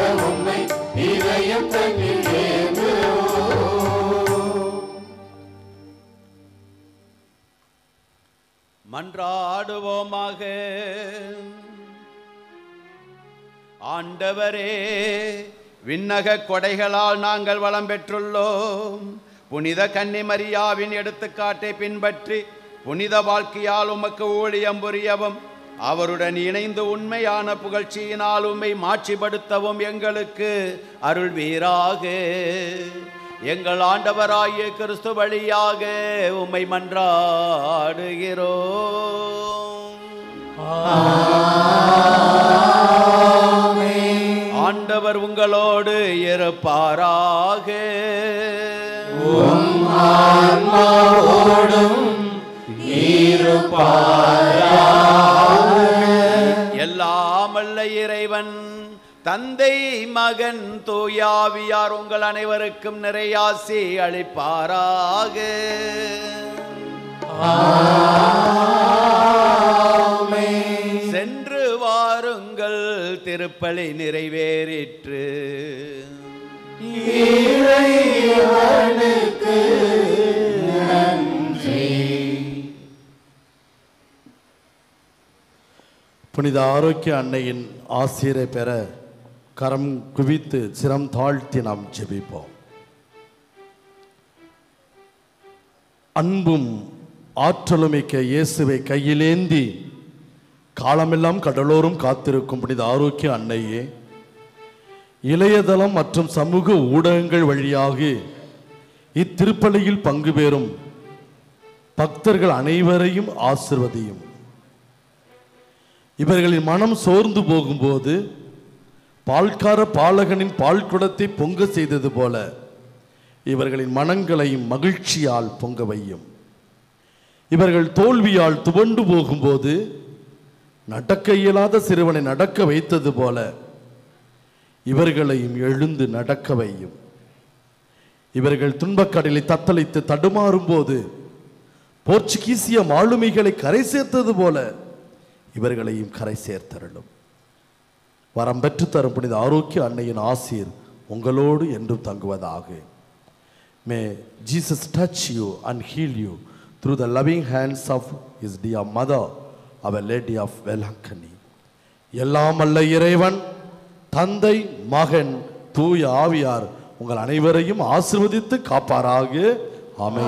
இதயம் தன்னில்
மன்றாடுவோமாக ஆண்டவரே விண்ணக கொடைகளால் நாங்கள் வளம் பெற்றுள்ளோம். புனித கன்னிமரியாவின் எடுத்துக்காட்டை பின்பற்றி புனித வாழ்க்கையால் உமக்கு ஊழியம் புரியவும் அவருடன் இணைந்து உண்மையான புகழ்ச்சியினால் உண்மை மாட்சிப்படுத்தவும் எங்களுக்கு அருள் வீராக எங்கள் ஆண்டவராகிய கிறிஸ்து வழியாக உம்மை மன்றாடுகிறோம். ஆண்டவர் உங்களோடு இருப்பாராக. எல்லாமல்ல இறைவன் தந்தை மகன் தூயாவியார் உங்கள் அனைவருக்கும் நிறையாசி அளிப்பாராக. சென்று வாருங்கள் திருப்பலி நிறைவேறிற்று.
புனித ஆரோக்கிய அன்னையின் ஆசிரியரை பெற கரம் குவித்து சிரம் தாழ்த்தி நாம் ஜெபிப்போம். அன்பும் ஆற்றலுமிக்க இயேசுவை கையிலேந்தி காலமெல்லாம் கடலோரும் காத்திருக்கும் புனித ஆரோக்கிய அன்னையே. இளையதளம் மற்றும் சமூக ஊடகங்கள் வழியாக இத்திருப்பலியில் பங்கு பெறும் பக்தர்கள் அனைவரையும் ஆசிர்வதியும். இவர்களின் மனம் சோர்ந்து போகும்போது பால்கார பாலகனின் பால் குடத்தை பொங்க செய்தது போல இவர்களின் மனங்களையும் மகிழ்ச்சியால் பொங்க வையும். இவர்கள் தோல்வியால் துவண்டு போகும்போது நடக்க இயலாத சிறுவனை நடக்க வைத்தது போல இவர்களையும் எழுந்து நடக்க வையும். இவர்கள் துன்பக்கடலை தத்தளித்து தடுமாறும் போது போர்ச்சுகீசிய மாலுமிகளை கரை சேர்த்தது போல இவர்களையும் கரை சேர்த்தருளும். வரம் பெற்று தரும் புனித ஆரோக்கிய அன்னையின் ஆசீர் உங்களோடு என்றும் தங்குவதாக. May Jesus touch you and heal you through the loving hands of his dear mother our lady of Velankanni எல்லாம் அல்ல இறைவன் தந்தை மகன் தூய ஆவியார் உங்கள் அனைவரையும் ஆசிர்வதித்து காப்பாராக.
ஆமே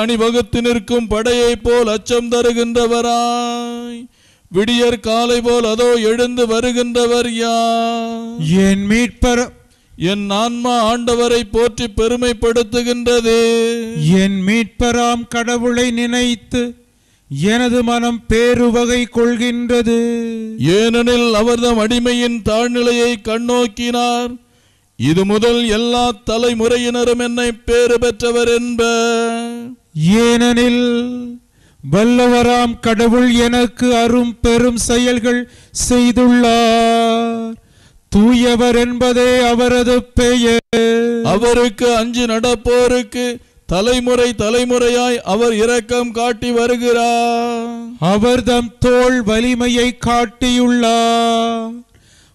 அணிவகுத்து நிற்கும் படையைப் போல் அச்சம் தருகின்றவராய். விடியற் காலை போல் அதோ எழுந்து வருகின்றவர் யார்?
என் மீட்பர்
என் ஆன்மா ஆண்டவரை போற்றி பெருமைப்படுத்துகின்றது.
என் மீட்பராம் கடவுளை நினைத்து எனது மனம் பேருவகை கொள்கின்றது.
ஏனெனில் அவர்தம் அடிமையின் தாழ்நிலையை கண்ணோக்கினார். இது முதல் எல்லா தலைமுறையினரும் என்னை பேறு பெற்றவர் என்ப
ஏனெனில் வல்லவராம் கடவுள் எனக்கு அரும் பெரும் செயல்கள் செய்துள்ளார். தூயவர் என்பதே அவரது பெயர்.
அவருக்கு அஞ்சு நடப்போருக்கு தலைமுறை தலைமுறையாய் அவர் இரக்கம் காட்டி வருகிறார்.
அவர் தம் தோள் வலிமையை காட்டியுள்ளார்.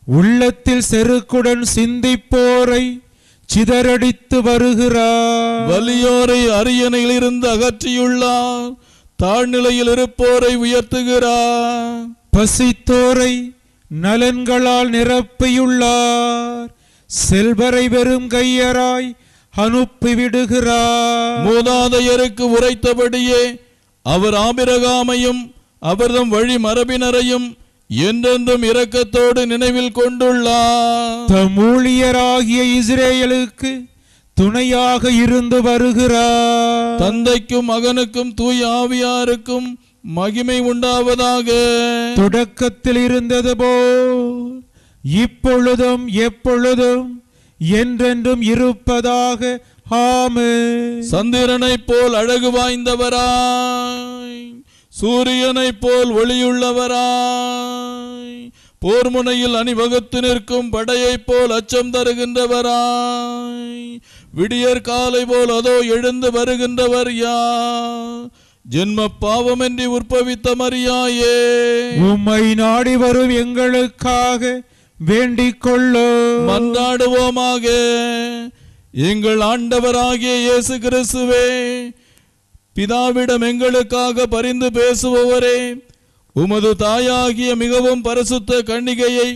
உள்ளத்தில் செருக்குடன் சிந்திப்போரை சிதறடித்து வருகிறார்.
வலியோரை அரியணையிலிருந்து அகற்றியுள்ளார். தாழ்நிலையில் இருப்போரை உயர்த்துகிறார்.
பசித்தோரை நலன்களால் நிரப்பியுள்ளார். செல்வரை வெறும் கையராய் அனுப்பிவிடுகிறார்
மூதாதையருக்கு உரைத்தபடியே அவர் ஆபிரகாமையும் அவர்தம் வழி மரபினரையும் என்றென்றும் இரக்கத்தோடு நினைவில் கொண்டுள்ளார்.
தம் ஊழியராகிய இஸ்ரேலுக்கு துணையாக இருந்து வருகிறார்.
தந்தைக்கும் மகனுக்கும் தூய் ஆவியாருக்கும் மகிமை உண்டாவதாக.
தொடக்கத்தில் இருந்தது போல் இப்பொழுதும் எப்பொழுதும் என்றென்றும் இருப்பதாக. ஆமே
சந்திரனைப் போல் அழகு வாய்ந்தவராய். சூரியனைப் போல் ஒளியுள்ளவராய். போர் முனையில் அணிவகுத்து நிற்கும் படையைப் போல் அச்சம் தருகின்றவராய். விடியற் காலை போல் அதோ எழுந்து வருகின்றவர் யார்? ஜென்ம பாவமின்றி உற்பவித்த மரியாயே.
உம்மை நாடி வரும் எங்களுக்காக வேண்டிக்
மன்றாடுவோமாக. எங்கள் ஆண்டவராகிய இயேசு கிறிஸ்துவே பிதாவிடம் எங்களுக்காக பரிந்து பேசுபவரே உமது தாயாகிய மிகவும் பரிசுத்த கன்னிகையை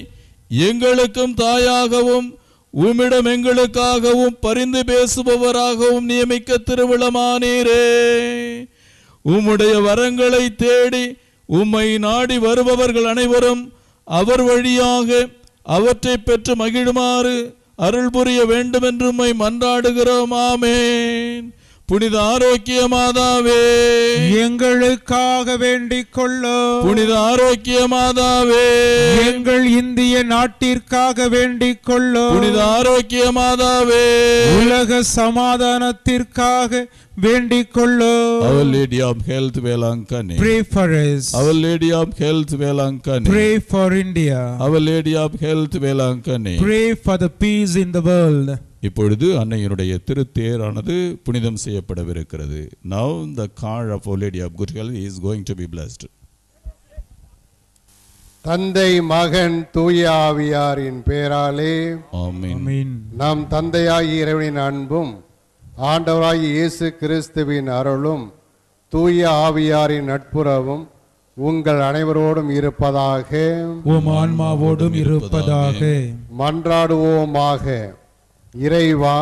எங்களுக்கும் தாயாகவும் உம்மிடம் எங்களுக்காகவும் பரிந்து பேசுபவராகவும் நியமிக்க திருவிழமானீரே உம்முடைய வரங்களை தேடி உம்மை நாடி வருபவர்கள் அனைவரும் அவர் வழியாக அவற்றை பெற்று மகிழுமாறு அருள் புரிய வேண்டும் என்று உம்மை மன்றாடுகிறோம். ஆமேன். புனித ஆரோக்கிய மாதாவே
எங்களுக்காக வேண்டிக் கொள்ளும்
புனித ஆரோக்கிய மாதாவே
எங்கள் இந்திய நாட்டிற்காக வேண்டிக் கொள்ளும்
புனித ஆரோக்கிய மாதாவே
உலக சமாதானத்திற்காக வேண்டிக் கொள்ளும்
Our Lady of Health Velankani
Pray for us.
Our Lady of Health Velankani
Pray for India.
Our Lady of Health Velankani
Pray for the peace in the world.
இப்பொழுது அன்னையினுடைய திருத்தேரானது புனிதம் செய்யப்படவிருக்கிறது. Now the car of Our Lady of Good Health is going to be blessed.
தந்தை மகன் தூய ஆவியாரின் பேராலே
ஆமென்.
நம் தந்தையாகிய இறைவனின் அன்பும் ஆண்டவராகிய இயேசு கிறிஸ்துவின் அருளும் தூய ஆவியாரின் நட்புறவும் உங்கள் அனைவரோடும் இருப்பதாக
உம் ஆன்மாவோடும் இருப்பதாக.
மன்றாடுவோமாக. இறைவா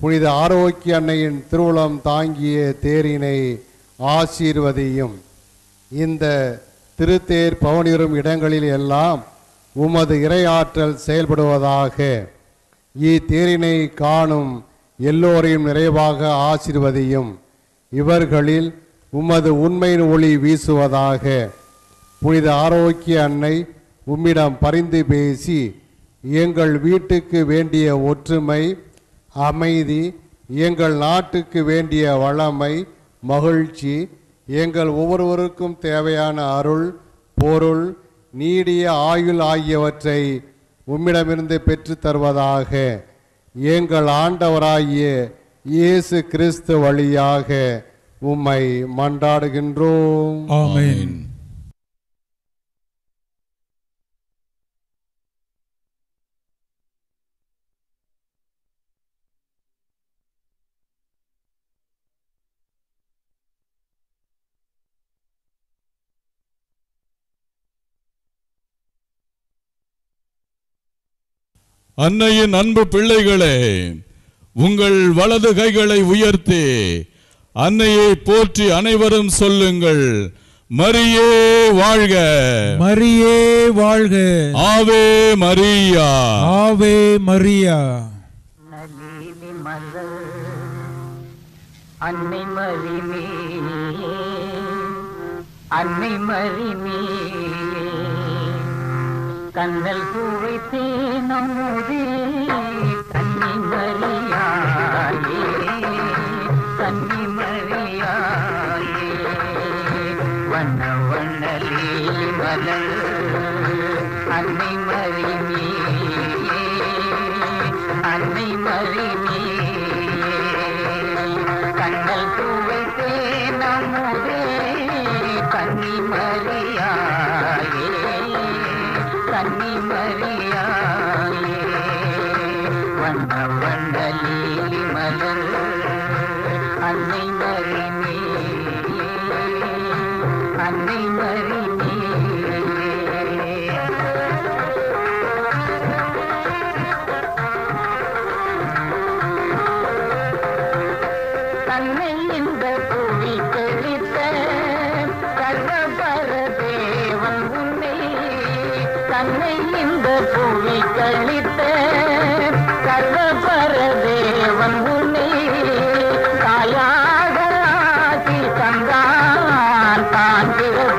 புனித ஆரோக்கிய அன்னையின் திருவுளம் தாங்கிய தேரினை ஆசீர்வதியும். இந்த திருத்தேர் பவனிரும் இடங்களில் எல்லாம் உமது இறையாற்றல் செயல்படுவதாக இத்தேரினை காணும் எல்லோரையும் நிறைவாக ஆசீர்வதியும். இவர்களில் உமது உண்மையின் ஒளி வீசுவதாக புனித ஆரோக்கிய அன்னை உம்மிடம் பரிந்து பேசி எங்கள் வீட்டுக்கு வேண்டிய ஒற்றுமை அமைதி எங்கள் நாட்டுக்கு வேண்டிய வளமை மகிழ்ச்சி எங்கள் ஒவ்வொருவருக்கும் தேவையான அருள் பொருள் நீடிய ஆயுள் ஆகியவற்றை உம்மிடமிருந்து பெற்றுத் தருவதாக எங்கள் ஆண்டவராகிய இயேசு கிறிஸ்து வழியாக உம்மை மன்றாடுகின்றோம்.
ஆமென்.
அன்னையின் அன்பு பிள்ளைகளே உங்கள் வலது கைகளை உயர்த்தி அன்னையை போற்றி அனைவரும் சொல்லுங்கள் மரியே வாழ்க.
மரியே வாழ்க.
ஆவே மரியா.
ஆவே மரியா.
அன்னை மறிமே அன்னை மறிமே கண்ணல் பூவை தேனமுதே கன்னி மரியாயே கன்னி மரியாயே வண்ண வண்ணலே மலர் அன்னை மறிமே அன்னை மறிமே கண்ணல் பூவை தேனமுதே கன்னி மரியாயே கன்னி மரியாயே. வண்ண வண்ணலி மலர் அன்னை மறிமே அன்னை மறிமே தன்னை இந்த புவி கழித்த கர்வ பரதேவன் உன்னை தாயாக ஆசி தந்தான். தான் பிறக்கும்